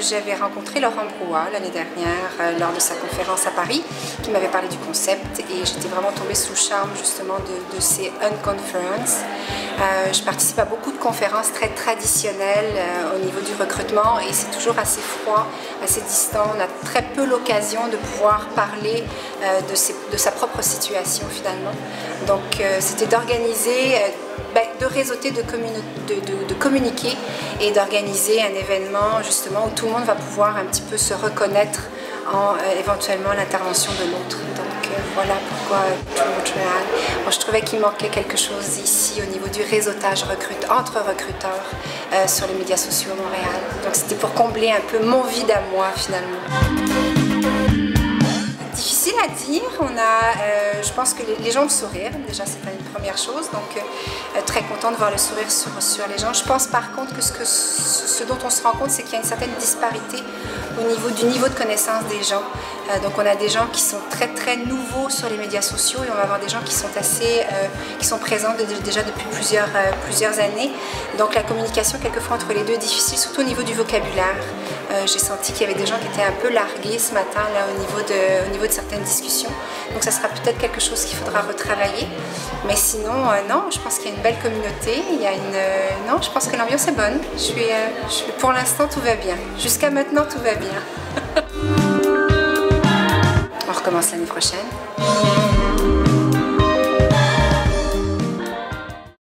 j'avais rencontré Laurent Brouat l'année dernière euh, lors de sa conférence à Paris, qui m'avait parlé du concept et j'étais vraiment tombée sous charme justement de, ces Unconference. Euh, je participe à beaucoup de conférences très traditionnelles au niveau du recrutement et c'est toujours assez froid, assez distant. On a très peu l'occasion de pouvoir parler de, de, sa propre situation finalement. Donc c'était d'organiser ben, de réseauter, de, de, communiquer et d'organiser un événement justement où tout le monde va pouvoir un petit peu se reconnaître en euh, éventuellement l'intervention de l'autre. Voilà pourquoi Montréal. je trouvais qu'il manquait quelque chose ici au niveau du réseautage recrute, entre recruteurs euh, sur les médias sociaux à Montréal. Donc c'était pour combler un peu mon vide à moi finalement dire. On a, euh, je pense que les, gens le sourire, déjà c'est une première chose, donc euh, très content de voir le sourire sur, les gens. Je pense par contre que ce, dont on se rend compte, c'est qu'il y a une certaine disparité au niveau du niveau de connaissance des gens. Euh, donc on a des gens qui sont très très nouveaux sur les médias sociaux et on va avoir des gens qui sont assez, qui sont présents déjà depuis plusieurs, plusieurs années. Donc la communication quelquefois entre les deux est difficile, surtout au niveau du vocabulaire. J'ai senti qu'il y avait des gens qui étaient un peu largués ce matin là au niveau de, au niveau de certaines Donc ça sera peut-être quelque chose qu'il faudra retravailler. Mais sinon, euh, non, je pense qu'il y a une belle communauté. Il y a une, euh, non, je pense que l'ambiance est bonne. Je suis, euh, je pour l'instant, tout va bien. Jusqu'à maintenant, tout va bien. On recommence l'année prochaine.